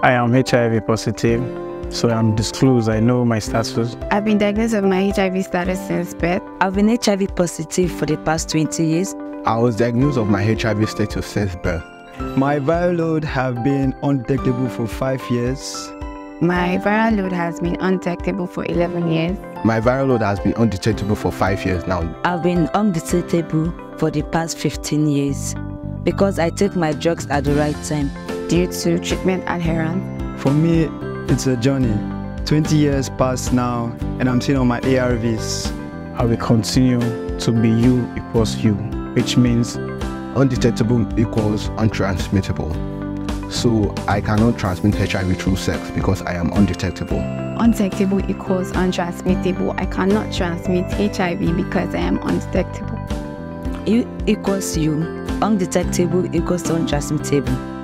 I am HIV positive, so I'm disclosed. I know my status. I've been diagnosed with my HIV status since birth. I've been HIV positive for the past 20 years. I was diagnosed of my HIV status since birth. My viral load have been undetectable for five years. My viral load has been undetectable for 11 years. My viral load has been undetectable for five years now. I've been undetectable for the past 15 years because I take my drugs at the right time. Due to treatment adherence. For me, it's a journey. 20 years passed now, and I'm still on my ARVs. I will continue to be U equals U, which means undetectable equals untransmittable. So I cannot transmit HIV through sex because I am undetectable. Undetectable equals untransmittable. I cannot transmit HIV because I am undetectable. U equals U. Undetectable equals untransmittable.